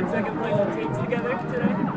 got second place teams together today.